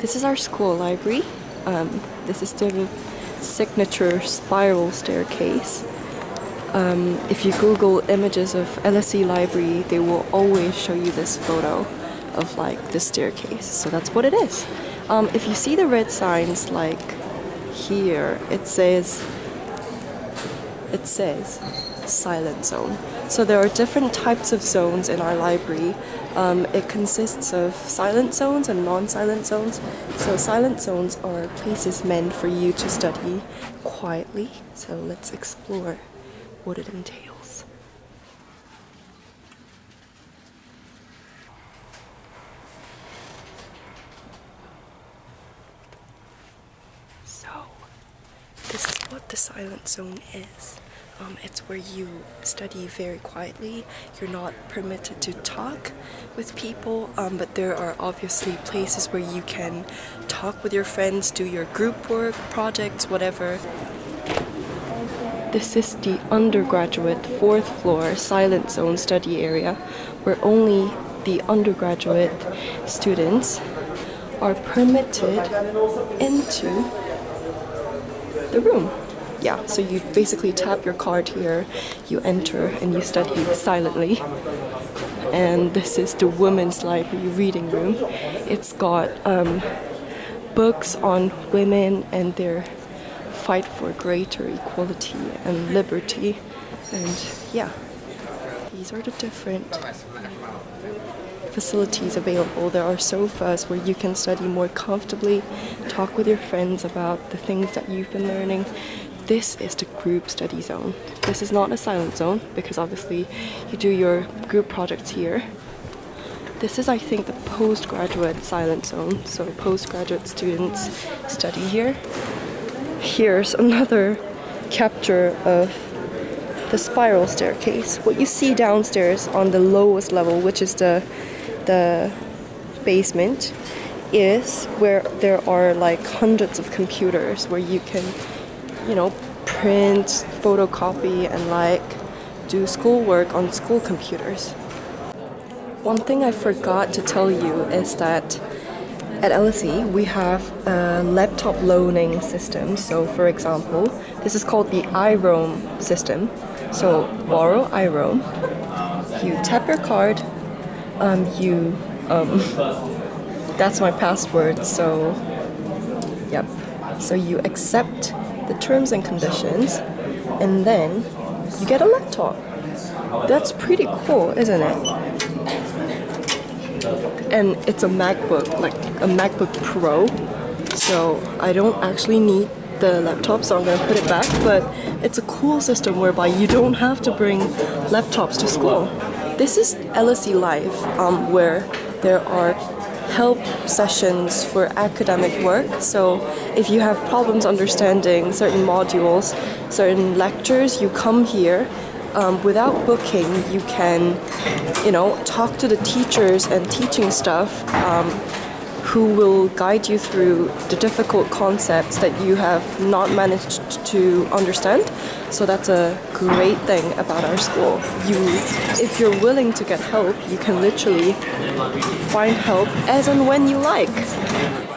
This is our school library. Um, this is the signature spiral staircase. Um, if you Google images of LSE library, they will always show you this photo of like the staircase. So that's what it is. Um, if you see the red signs like here, it says it says silent zone. So there are different types of zones in our library. Um, it consists of silent zones and non-silent zones. So silent zones are places meant for you to study quietly. So let's explore what it entails. So, this is what the silent zone is. Um, it's where you study very quietly. You're not permitted to talk with people, um, but there are obviously places where you can talk with your friends, do your group work, projects, whatever. This is the undergraduate fourth floor silent zone study area where only the undergraduate students are permitted into the room. Yeah, so you basically tap your card here, you enter, and you study silently. And this is the women's library reading room. It's got um, books on women and their fight for greater equality and liberty. And yeah, these are the different facilities available. There are sofas where you can study more comfortably, talk with your friends about the things that you've been learning. This is the group study zone. This is not a silent zone because obviously you do your group projects here. This is, I think, the postgraduate silent zone. So postgraduate students study here. Here's another capture of the spiral staircase. What you see downstairs on the lowest level, which is the the basement, is where there are like hundreds of computers where you can, you know, print, photocopy, and like do schoolwork on school computers. One thing I forgot to tell you is that at LSE we have a laptop loaning system. So, for example, this is called the iRoam system. So, borrow iRoam, you tap your card, um, you, um, that's my password. So, yep. So you accept the terms and conditions, and then you get a laptop. That's pretty cool, isn't it? And it's a MacBook, like a MacBook Pro. So I don't actually need the laptop, so I'm gonna put it back. But it's a cool system whereby you don't have to bring laptops to school. This is LSE LIFE, um, where there are help sessions for academic work. So if you have problems understanding certain modules, certain lectures, you come here. Um, without booking, you can, you know, talk to the teachers and teaching staff um, who will guide you through the difficult concepts that you have not managed to understand. So that's a great thing about our school. You, if you're willing to get help, you can literally find help as and when you like.